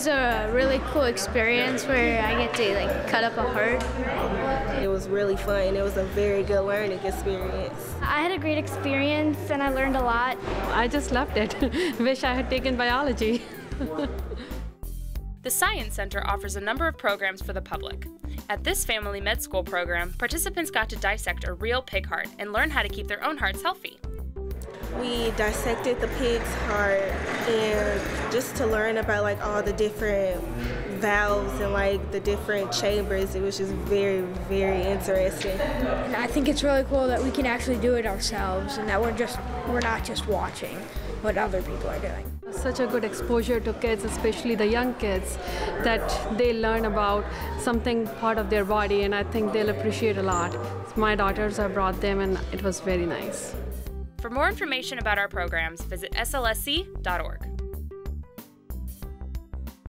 was a really cool experience where I get to like cut up a heart. It was really fun. It was a very good learning experience. I had a great experience and I learned a lot. I just loved it. Wish I had taken biology. The Science Center offers a number of programs for the public. At this family med school program, participants got to dissect a real pig heart and learn how to keep their own hearts healthy. We dissected the pig's heart and just to learn about like all the different valves and like the different chambers, it was just very, very interesting. And I think it's really cool that we can actually do it ourselves and that we're just we're not just watching what other people are doing. Such a good exposure to kids, especially the young kids, that they learn about something part of their body, and I think they'll appreciate a lot. My daughters, I brought them, and it was very nice. For more information about our programs, visit slsc.org.